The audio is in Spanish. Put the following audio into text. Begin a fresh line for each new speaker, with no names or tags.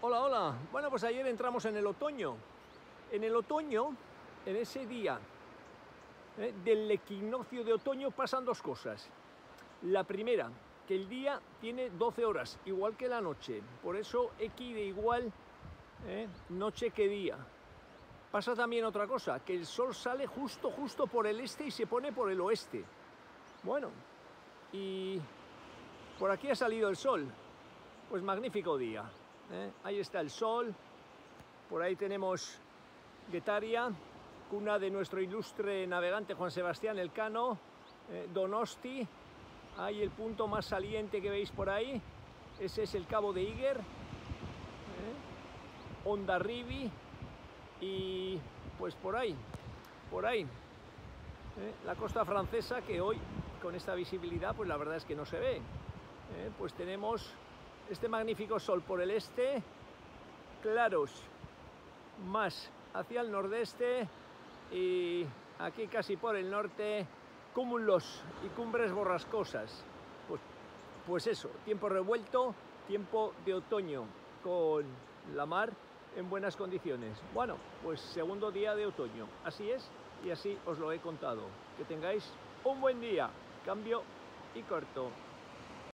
Hola, hola. Bueno, pues ayer entramos en el otoño. En el otoño, en ese día eh, del equinoccio de otoño pasan dos cosas. La primera, que el día tiene 12 horas, igual que la noche. Por eso X de igual eh, noche que día. Pasa también otra cosa, que el sol sale justo, justo por el este y se pone por el oeste. Bueno, y por aquí ha salido el sol. Pues magnífico día. ¿Eh? Ahí está el sol. Por ahí tenemos Guetaria, cuna de nuestro ilustre navegante Juan Sebastián Elcano, eh, Donosti. Ahí el punto más saliente que veis por ahí. Ese es el cabo de Iger. ¿eh? Ondarribi. Y pues por ahí, por ahí. La costa francesa que hoy con esta visibilidad pues la verdad es que no se ve. Pues tenemos este magnífico sol por el este, claros más hacia el nordeste y aquí casi por el norte cúmulos y cumbres borrascosas. Pues, pues eso, tiempo revuelto, tiempo de otoño con la mar en buenas condiciones. Bueno, pues segundo día de otoño, así es y así os lo he contado. Que tengáis un buen día, cambio y corto.